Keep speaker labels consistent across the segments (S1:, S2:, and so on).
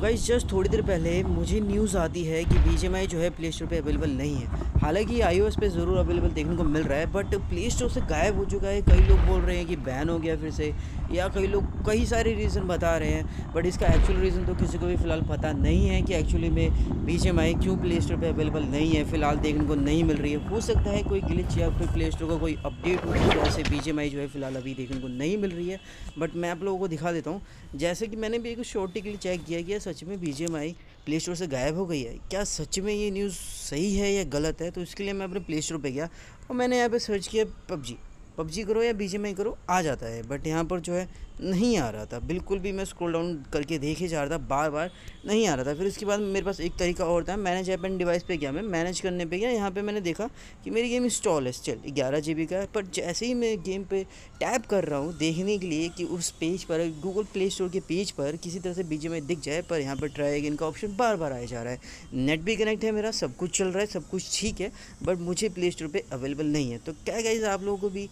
S1: Guys just थोड़ी देर पहले मुझे न्यूज़ आती है कि बी जो है प्ले स्टोर पर अवेलेबल नहीं है। हालाँकि आईओएस पे ज़रूर अवेलेबल देखने को मिल रहा है बट प्ले स्टोर से गायब हो चुका है। कई लोग बोल रहे हैं कि बैन हो गया फिर से, या कई लोग कई सारे रीज़न बता रहे हैं बट इसका एक्चुअल रीज़न तो किसी को भी फ़िलहाल पता नहीं है कि एक्चुअली में बीजीएमआई क्यों प्ले स्टोर पर अवेलेबल नहीं है, फ़िलहाल देखने को नहीं मिल रही है। हो सकता है कोई ग्लिच या फिर प्ले स्टोर का कोई अपडेट हो जिस वजह से बी जो है फ़िलहाल अभी देखने को नहीं मिल रही है। बट मैं आप लोगों को दिखा देता हूँ, जैसे कि मैंने भी एक शॉर्टी के लिए चेक किया गया सच में बी आई प्ले स्टोर से गायब हो गई है। क्या सच में ये न्यूज़ सही है या गलत है? तो इसके लिए मैं अपने प्ले स्टोर पर गया और मैंने यहाँ पर सर्च किया पबजी पबजी करो या बी करो, आ जाता है। बट यहाँ पर जो है, नहीं आ रहा था। बिल्कुल भी मैं स्क्रॉल डाउन करके देखे जा रहा था बार बार नहीं आ रहा था। फिर इसके बाद मेरे पास एक तरीका और था, मैनेज ऐप एंड डिवाइस पे गया मैं, मैनेज करने पे गया। यहाँ पे मैंने देखा कि मेरी गेम इंस्टॉल है चल ग्यारह जी का। है पर जैसे ही मैं गेम पे टैप कर रहा हूँ, देखने के लिए कि उस पेज पर गूगल प्ले स्टोर के पेज पर किसी तरह से बी दिख जाए, पर यहाँ पर ट्राई अगेन का ऑप्शन बार बार आया जा रहा है। नेट भी कनेक्ट है मेरा, सब कुछ चल रहा है, सब कुछ ठीक है बट मुझे प्ले स्टोर पर अवेलेबल नहीं है। तो क्या गाइज़ आप लोगों को भी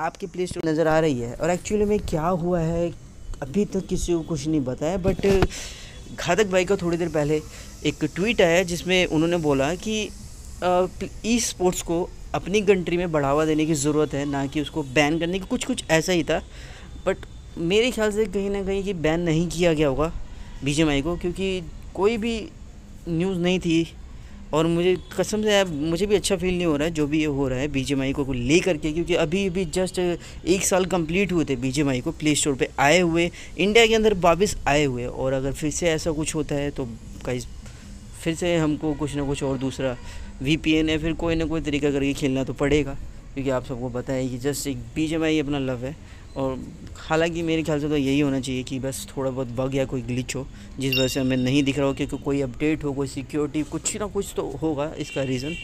S1: आपकी प्ले स्टोर नज़र आ रही है। और एक्चुअली में क्या हुआ है, अभी तक किसी को कुछ नहीं बताया बट घातक भाई का थोड़ी देर पहले एक ट्वीट आया जिसमें उन्होंने बोला कि ई स्पोर्ट्स को अपनी कंट्री में बढ़ावा देने की ज़रूरत है, ना कि उसको बैन करने की। कुछ कुछ ऐसा ही था बट मेरे ख्याल से कहीं ना कहीं कि बैन नहीं किया गया होगा बी को, क्योंकि कोई भी न्यूज़ नहीं थी। और मुझे कसम से मुझे भी अच्छा फील नहीं हो रहा है, जो भी ये हो रहा है बी को ले करके क्योंकि अभी अभी जस्ट एक साल कंप्लीट हुए थे बी को प्ले स्टोर पे आए हुए इंडिया के अंदर वापस आए हुए और अगर फिर से ऐसा कुछ होता है तो कई फिर से हमको कुछ ना कुछ और दूसरा वी पी एन है फिर कोई ना कोई तरीका करके खेलना तो पड़ेगा, क्योंकि आप सबको पता है कि जस्ट एक बी अपना लव है। और हालाँकि मेरे ख्याल से तो यही होना चाहिए कि बस थोड़ा बहुत बग या कोई ग्लिच हो, जिस वजह से हमें नहीं दिख रहा हो, क्योंकि कोई अपडेट हो, कोई सिक्योरिटी कुछ ना कुछ तो होगा इसका रीज़न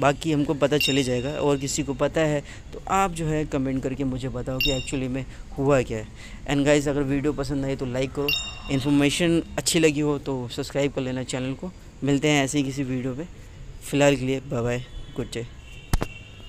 S1: बाकी हमको पता चले जाएगा और किसी को पता है तो आप जो है कमेंट करके मुझे बताओ कि एक्चुअली में हुआ क्या है। एंड गाइस अगर वीडियो पसंद आए तो लाइक करो। इन्फॉर्मेशन अच्छी लगी हो तो सब्सक्राइब कर लेना चैनल को। मिलते हैं ऐसे ही किसी वीडियो पे। फ़िलहाल के लिए बाय गुड डे